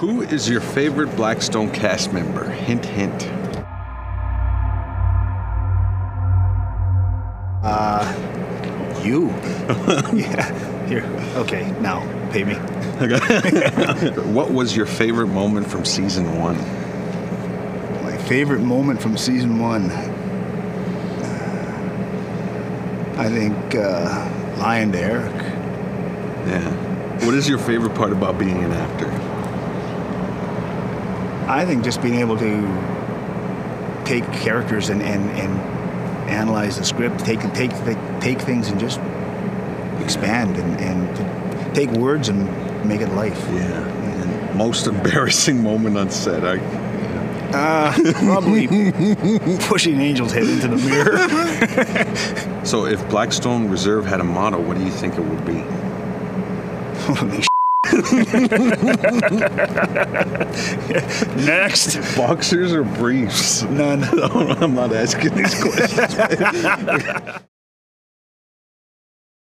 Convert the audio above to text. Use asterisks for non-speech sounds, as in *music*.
Who is your favorite Blackstone cast member? Hint, hint. You. *laughs* yeah. Here. Okay. Now, pay me. Okay. *laughs* What was your favorite moment from season one? My favorite moment from season one. I think uh, lying to Eric. Yeah. What is your favorite part about being an actor? I think just being able to take characters and, and, and analyze the script, take take take things and just expand and, and to take words and make it life. Yeah. And most embarrassing *laughs* moment on set. I, Uh, probably *laughs* pushing Angel's head into the mirror. *laughs* so if Blackstone Reserve had a motto, what do you think it would be? Holy *laughs* Next. Boxers or briefs? None. *laughs* I'm not asking these questions. *laughs*